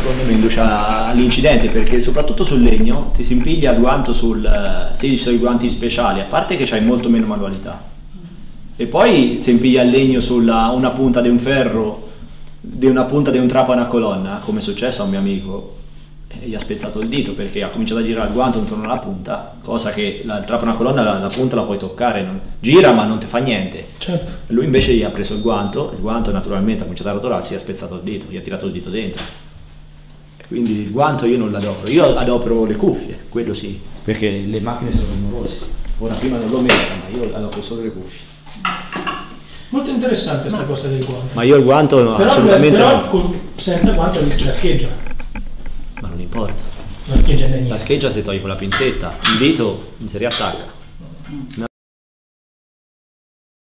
secondo me induce all'incidente perché soprattutto sul legno ti si impiglia il guanto sul, se ci sono i guanti speciali, a parte che c'hai molto meno manualità. E poi se impiglia il legno sulla una punta di un ferro, di una punta di un trapano a una colonna, come è successo a un mio amico, e gli ha spezzato il dito perché ha cominciato a girare il guanto intorno alla punta, cosa che la, il trapano a una colonna la, la, punta la puoi toccare, non, gira ma non ti fa niente. Certo. Lui invece gli ha preso il guanto, il guanto naturalmente ha cominciato a rotolarsi e ha spezzato il dito, gli ha tirato il dito dentro. Quindi il guanto io non l'adopero, io adopero le cuffie, quello sì, perché le macchine sono rumorose. Ora prima non l'ho messa, ma io adopero solo le cuffie. Molto interessante questa cosa del guanto. Ma io il guanto no, Però, assolutamente però no. con- senza guanto rischi la scheggia. Ma non importa. La scheggia è La niente. scheggia si toglie con la pinzetta, il dito non si riattacca.